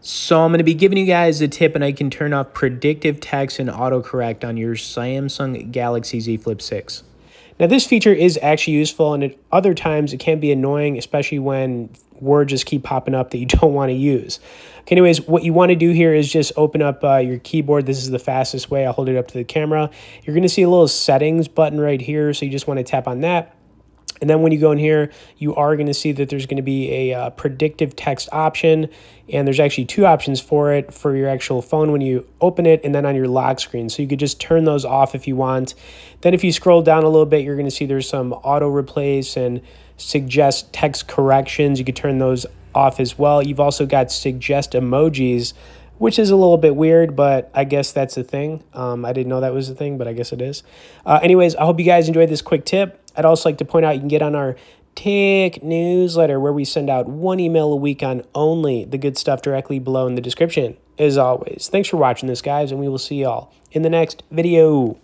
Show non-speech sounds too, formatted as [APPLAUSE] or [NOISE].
So I'm going to be giving you guys a tip and I can turn off predictive text and autocorrect on your Samsung Galaxy Z Flip 6. Now this feature is actually useful and at other times it can be annoying, especially when words just keep popping up that you [LAUGHS] don't want to use. Okay, anyways, what you want to do here is just open up uh, your keyboard. This is the fastest way. I'll hold it up to the camera. You're going to see a little settings button right here. So you just want to tap on that. And then when you go in here, you are going to see that there's going to be a uh, predictive text option. And there's actually two options for it for your actual phone when you open it and then on your lock screen. So you could just turn those off if you want. Then if you scroll down a little bit, you're going to see there's some auto replace and suggest text corrections. You could turn those off as well. You've also got suggest emojis which is a little bit weird, but I guess that's a thing. Um, I didn't know that was a thing, but I guess it is. Uh, anyways, I hope you guys enjoyed this quick tip. I'd also like to point out you can get on our Tick newsletter where we send out one email a week on only the good stuff directly below in the description. As always, thanks for watching this, guys, and we will see y'all in the next video.